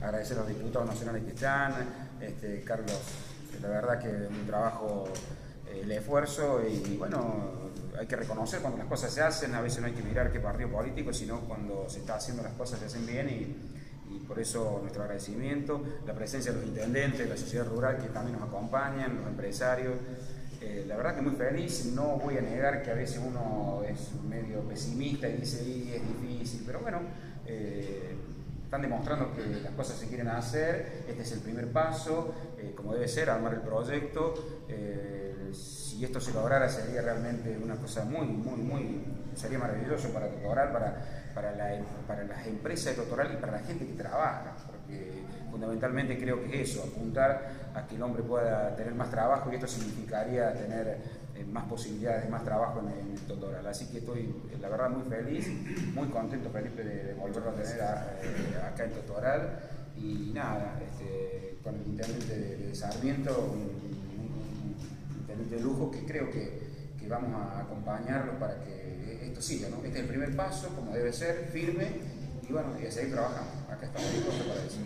agradecer a los diputados nacionales que están, este, Carlos, la verdad que un trabajo, eh, el esfuerzo y bueno, hay que reconocer cuando las cosas se hacen, a veces no hay que mirar qué partido político, sino cuando se está haciendo las cosas se hacen bien y, por eso nuestro agradecimiento, la presencia de los intendentes, la sociedad rural que también nos acompañan, los empresarios. Eh, la verdad que muy feliz, no voy a negar que a veces uno es medio pesimista y dice, y es difícil, pero bueno, eh, están demostrando que las cosas se quieren hacer, este es el primer paso, eh, como debe ser, armar el proyecto. si esto se lograra sería realmente una cosa muy, muy, muy, sería maravilloso para Totoral, para, para, para las empresas de Totoral y para la gente que trabaja, porque fundamentalmente creo que es eso, apuntar a que el hombre pueda tener más trabajo y esto significaría tener eh, más posibilidades de más trabajo en, el Totoral. Así que estoy, eh, la verdad, muy feliz, muy contento, Felipe, de, volverlo a tener eh, acá en Totoral. Y nada, este, con el intendente de, Sarmiento, un, intendente de lujo que creo que, vamos a acompañarlo para que esto siga. ¿no? Este es el primer paso, como debe ser, firme, y bueno, y a seguir trabajando. Acá estamos dispuestos para eso.